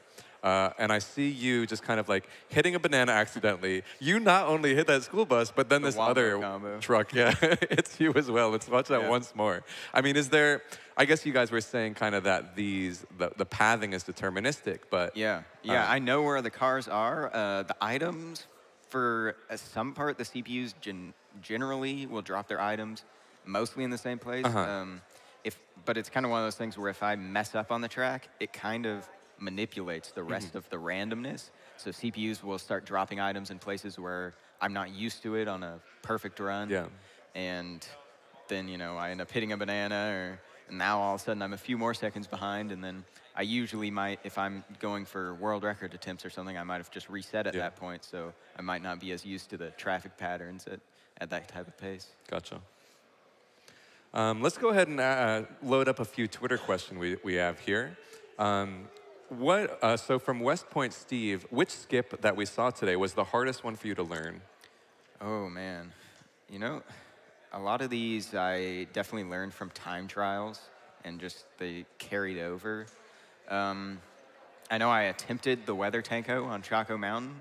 Uh, and I see you just kind of like hitting a banana accidentally. You not only hit that school bus, but then
The
this other
combo.
truck, yeah, *laughs* it's you as well. Let's watch that
Yeah.
once more. I mean, is there? I guess you guys were saying kind of that these the, the pathing is deterministic, but
Yeah, yeah,
Uh,
I know where the cars are. Uh, the items, for uh, some part, the CPUs gen- generally will drop their items mostly in the same place.
Uh-huh.
Um, if, but it's kind of one of those things where if I mess up on the track, it kind of manipulates the rest
Mm-hmm.
of the randomness. So CPUs will start dropping items in places where I'm not used to it on a perfect run.
Yeah.
And then, you know, I end up hitting a banana or and now all of a sudden I'm a few more seconds behind and then I usually might if I'm going for world record attempts or something, I might have just reset at
Yeah.
that point. So I might not be as used to the traffic patterns at, at that type of pace.
gotcha. Um, let's go ahead and uh, load up a few Twitter questions we, we have here. Um, what? Uh, so from West Point Steve, which skip that we saw today was the hardest one for you to learn?
Oh man, you know, a lot of these I definitely learned from time trials and just they carried over. Um, I know I attempted the weather tanko on Choco Mountain.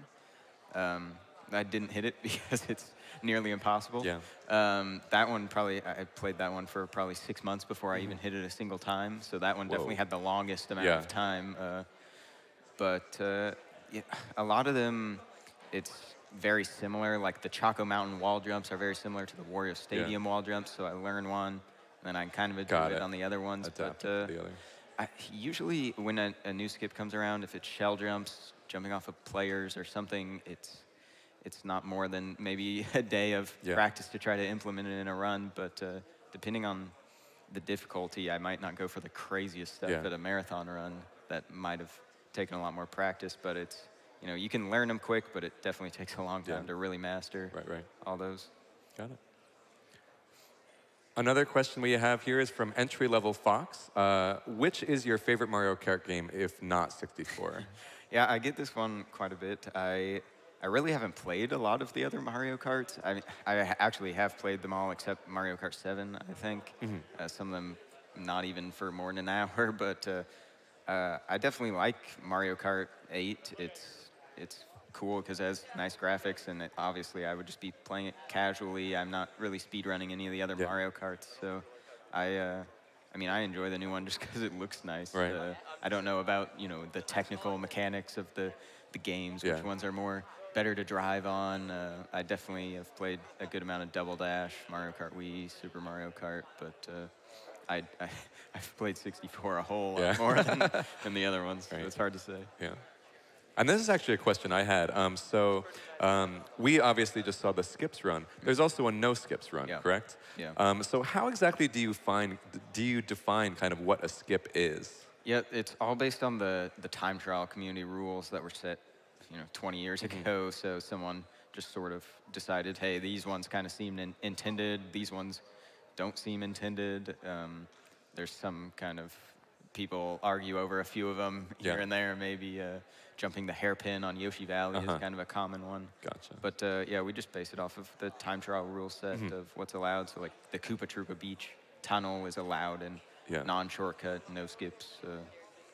Um, I didn't hit it *laughs* because it's nearly impossible.
Yeah.
Um, that one probably I played that one for probably six months before I even hit it a single time. So that one definitely
Mm-hmm.
Had the longest amount
Yeah.
of time. Uh, but uh, yeah, a lot of them, it's very similar. Like the Choco Mountain wall jumps are very similar to the Wario Stadium wall jumps. So I learn one, and then I kind of adapt
Got
it on the other ones.
Adapt
but uh,
the other.
I, usually when a, a new skip comes around, if it's shell jumps, jumping off of players or something, it's it's not more than maybe a day of
Yeah.
practice to try to implement it in a run. But uh, depending on the difficulty, I might not go for the craziest stuff
Yeah.
at a marathon run. That might have taken a lot more practice, but it's you know you can learn them quick, but it definitely *laughs* takes a long
Yeah.
time to really master
Right, right.
all those.
Got it. Another question we have here is from entry level Fox. Uh, which is your favorite Mario Kart game, if not 64? *laughs*
Yeah, I get this one quite a bit. I I really haven't played a lot of the other Mario Karts. I I actually have played them all except Mario Kart 7, I think. Uh, some of them not even for more than an *laughs* hour, but uh, uh, I definitely like Mario Kart 8. It's it's cool because it has nice graphics, and it, obviously I would just be playing it casually. I'm not really speedrunning any of the other
Yeah.
Mario Karts, so I. Uh, I mean, I enjoy the new one *laughs* just because it looks nice.
Right.
Uh, I don't know about you know the technical mechanics of the the games. Which
Yeah.
ones are more better to drive on? Uh, I definitely have played a good amount of Double Dash, Mario Kart Wii, Super Mario Kart, but uh, I, I *laughs* I've played 64 a whole lot
Yeah.
more than, *laughs* than the other ones. so it's hard to say.
Yeah. And this is actually a question I had. Um, so um, we obviously just saw the skips run. There's also a no skips run,
Yeah.
correct?
Yeah.
Um, so how exactly do you find, do you define kind of what a skip is?
Yeah, it's all based on the, the time trial community rules that were set, you know, 20 years ago. *laughs* So someone just sort of decided, hey, these ones kind of seem in, intended. These ones don't seem intended. Um, there's some kind of people argue over a few of them here
Yeah.
and there. Maybe uh, jumping the hairpin on Yoshi Valley
Uh-huh.
is kind of a common one.
Gotcha.
But uh, yeah, we just base it off of the time trial rule set
Mm-hmm.
of what's allowed. So like the Koopa Troopa Beach tunnel is allowed and
Yeah.
non-shortcut, no skips uh,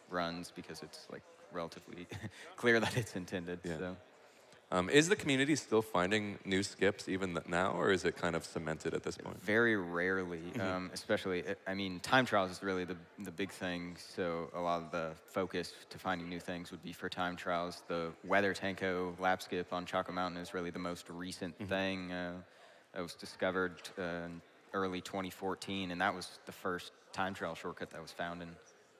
runs because it's like relatively *laughs* clear that it's intended.
Yeah.
So
Um, is the community still finding new skips even now, or is it kind of cemented at this point?
very rarely,
Mm-hmm.
um, especially I mean, time trials is really the the big thing. So a lot of the focus to finding new things would be for time trials. The weather tanko lap skip on Choco Mountain is really the most recent
Mm-hmm.
thing uh, that was discovered uh, in early 2014, and that was the first time trial shortcut that was found in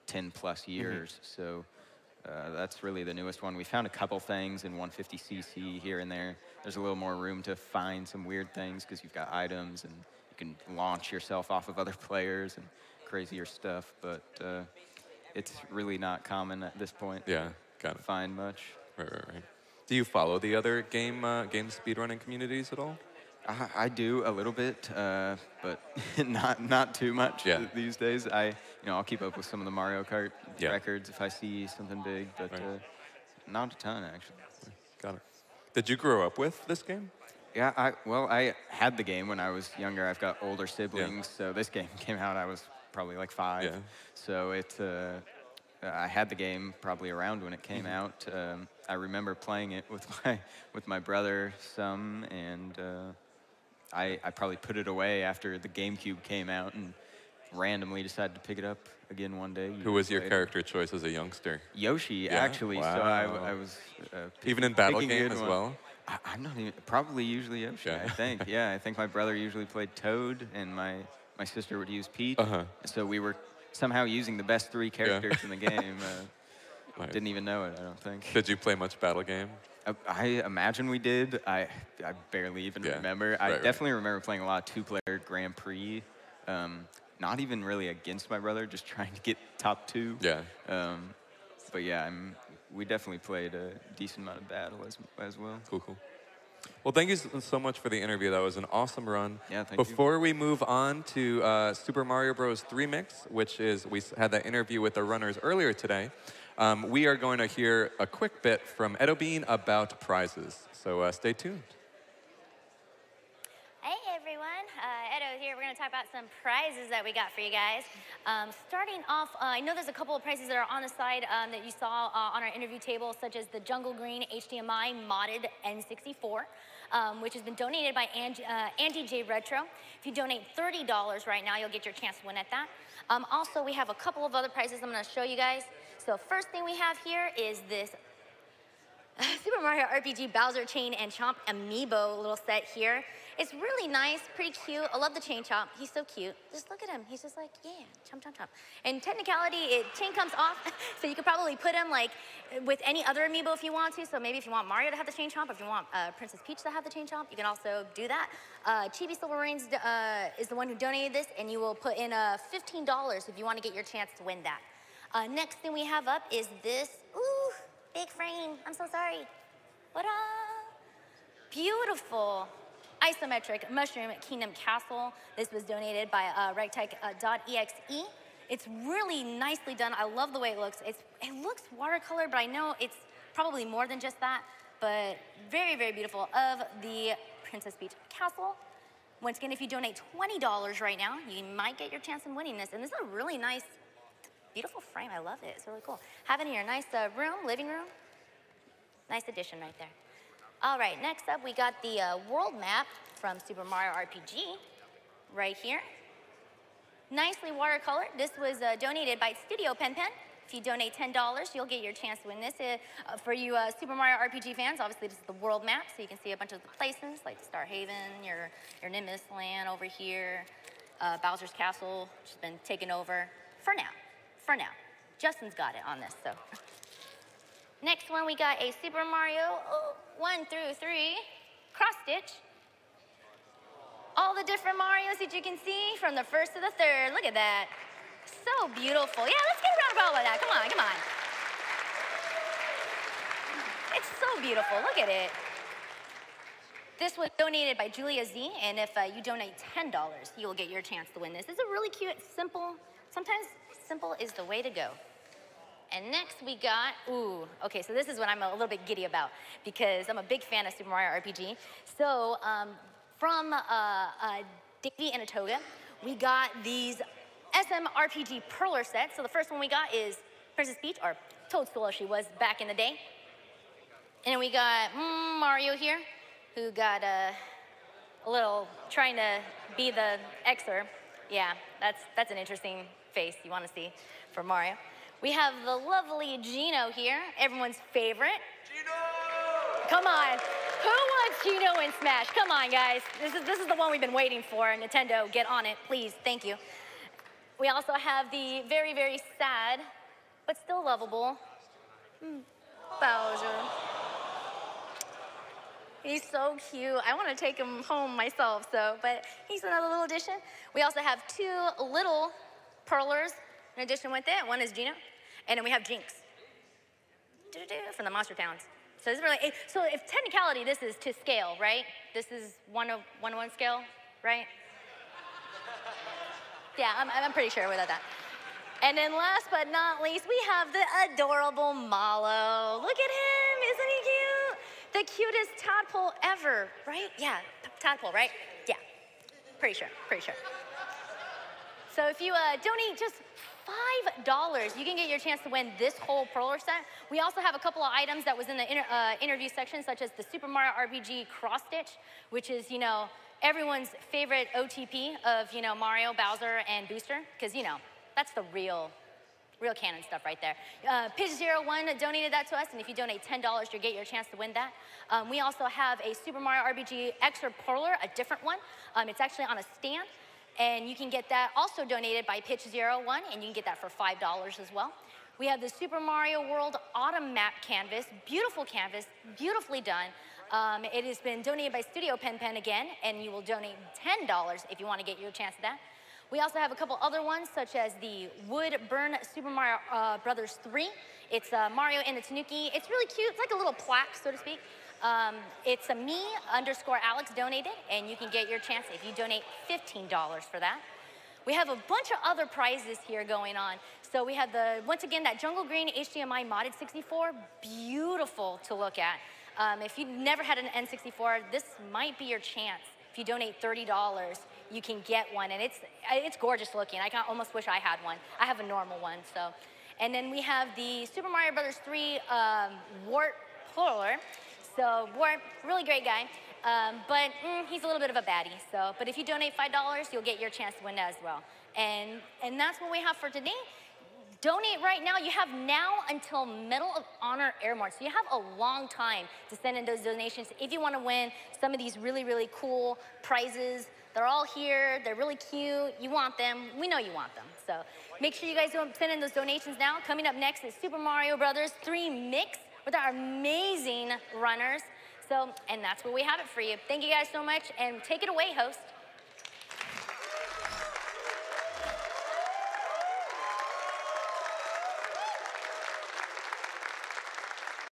10 plus
Mm-hmm.
years. So. Uh, that's really the newest one. We found a couple things in 150cc here and there. There's a little more room to find some weird things because you've got items and you can launch yourself off of other *laughs* players and crazier stuff. But uh, it's really not common at this point.
Yeah,
to
got it.
Find much.
Right, right, right. Do you follow the other game uh, game speedrunning communities at all?
I, I do a little bit, uh, but *laughs* not not too much
Yeah.
th- these days. I you know I'll keep up with some of the Mario Kart
Yeah.
records if I see something big, but
Right.
uh, not a ton actually.
Got it. Did you grow up with this game?
Yeah, I well, I had the game when I was younger. I've got older siblings, so this game *laughs* came out. I was probably like five.
Yeah.
So it, uh, I had the game probably around when it came
Mm-hmm.
out. Um, I remember playing it with *laughs* my with my brother some, and uh, I I probably put it away after the GameCube came out, and randomly decided to pick it up again one day.
Who was your
later.
character choice as a youngster?
Yoshi,
Yeah?
actually. So I, I was uh,
Even in battle game as
one.
well?
I, I'm not even probably usually Yoshi.
Yeah.
I think. *laughs* Yeah, I think my brother usually played Toad, and my my sister would use Peach.
Uh-huh.
So we were somehow using the best three characters in the game. Uh, *laughs*
Right.
Didn't even know it. I don't think.
Did you play much battle game?
I, I imagine we did. I I barely even
Yeah.
remember. I
Right, right.
definitely remember playing a lot of two-player Grand Prix. Um, not even really against my brother, just *laughs* trying to get top two.
Yeah.
Um, but yeah, I'm, we definitely played a decent amount of battle as, as well.
Cool, cool. Well, thank you so much for the interview. That was an awesome run.
Yeah, thank you.
Before we move on to uh, Super Mario Bros. 3 Mix, which is, we had that interview with the runners earlier today, um, we are going to hear a quick bit from Edo Bean about prizes. So uh, stay tuned.
Hey everyone, uh, Edo here. We're going to talk about some prizes that we got for you guys. Um, starting off, uh, I know there's a couple of prizes that are on the side um, that you saw uh, on our interview table, such as the Jungle Green HDMI modded N64. um, which has been donated by Angie, uh, Andy J. Retro. If you donate $30 right now, you'll get your chance to win at that. Um, also, we have a couple of other prizes I'm going to show you guys. So first thing we have here is this *laughs* Super Mario RPG Bowser Chain and Chomp Amiibo little set here. It's really nice, pretty cute. I love the Chain Chomp. He's so cute. Just look at him. He's just like, yeah, chomp, chomp, chomp. And technicality, it chain comes off, *laughs* so you could probably put him like with any other amiibo if you want to. So maybe if you want Mario to have the Chain Chomp, if you want uh, Princess Peach to have the Chain Chomp, you can also do that. Uh, Chibi Silverines uh, is the one who donated this, and you will put in uh, $15 if you want to get your chance to win that. Uh, next thing we have up is this. Ooh, big frame. I'm so sorry. What up? Beautiful. Isometric Mushroom Kingdom Castle. This was donated by uh. It's really nicely done. I love the way it looks. It's, it looks watercolor, but I know it's probably more than just that. But very, very beautiful of the Princess Peach Castle. Once again, if you donate $20 right now, you might get your chance in winning this. And this is a really nice, beautiful frame. I love it. It's really cool. Have in your nice uh, room, living room. Nice addition right there. All right, next up we got the uh, world map from Super Mario RPG right here. Nicely watercolor. This was uh, donated by Studio Pen Pen. If you donate $10, you'll get your chance to win this. Uh, for you uh, Super Mario RPG fans, obviously this is the world map, so you can see a bunch of the places like Star Haven, your, your Nimbus Land over here, uh, Bowser's Castle, which has been taken over for now. For now. Justin's got it on this, so. Next one, we got a Super Mario oh, 1 through 3 cross stitch all the different Marios that you can see from the first to the third. Look at that. So beautiful. Yeah, let's get a round of applause that. Come on, come on. It's so beautiful. Look at it. This was donated by Julia Z, and if uh, you donate $10, you'll get your chance to win this. It's a really cute, simple, sometimes simple is the way to go. And next we got, ooh, okay, so this is what I'm a little bit giddy about because I'm a big fan of Super Mario RPG. So um, from uh, uh, Davey and Atoga, we got these SMRPG Perler sets. So the first one we got is Princess Peach, or Toadstool she was back in the day. And we got mm, Mario here, who got uh, a little trying to be the Xer. Yeah, that's, that's an interesting face you want to see for Mario. We have the lovely Geno here, everyone's favorite. Geno! Come on. Who wants Geno in Smash? Come on, guys. This is, this is the one we've been waiting for. Nintendo, get on it, please. Thank you. We also have the very, very sad, but still lovable, hmm, Bowser. He's so cute. I want to take him home myself, so, but he's another little addition. We also have two little perlers in addition with it. One is Geno, and then we have Jinx from the Monster Towns. So it's really, so if technicality, this is to scale, right? This is one of one one scale, right? Yeah, I'm, I'm pretty sure about that. And then last but not least, we have the adorable Mallow. Look at him? The cutest tadpole ever, right? Yeah, tadpole, right? Yeah, pretty sure, pretty sure. So if you uh, donate just $5, you can get your chance to win this whole Perler set. We also have a couple of items that was in the inter uh, interview section, such as the Super Mario RPG Cross Stitch, which is, you know, everyone's favorite OTP of, you know, Mario, Bowser, and Booster, because, you know, that's the real, real canon stuff right there. Uh, Pitch01 donated that to us, and if you donate $10, you'll get your chance to win that. Um, we also have a Super Mario RPG Extra Perler, a different one. Um, it's actually on a stand. And you can get that also donated by Pitch01, and you can get that for $5 as well. We have the Super Mario World Autumn Map Canvas, beautiful canvas, beautifully done. Um, it has been donated by Studio Pen Pen again, and you will donate $10 if you want to get your chance at that. We also have a couple other ones, such as the Wood Burn Super Mario uh, Brothers 3. It's uh, Mario and the Tanuki. It's really cute. It's like a little plaque, so to speak. Um, it's a me underscore Alex donated, and you can get your chance if you donate $15 for that. We have a bunch of other prizes here going on. So we have the, once again, that Jungle Green HDMI modded 64, beautiful to look at. Um, if you've never had an N64, this might be your chance. If you donate $30, you can get one, and it's, it's gorgeous looking. I almost wish I had one. I have a normal one, so. And then we have the Super Mario Brothers 3 um, Wart. So Warren, really great guy. Um, but mm, he's a little bit of a baddie. So, but if you donate five dollars, you'll get your chance to win that as well. And and that's what we have for today. Donate right now. You have now until Medal of Honor Airborne. So you have a long time to send in those donations if you want to win some of these really, really cool prizes. They're all here. They're really cute. You want them. We know you want them. So make sure you guys send in those donations now. Coming up next is Super Mario Brothers 3 Mix with our amazing runners. So, and that's where we have it for you. Thank you guys so much, and take it away, host.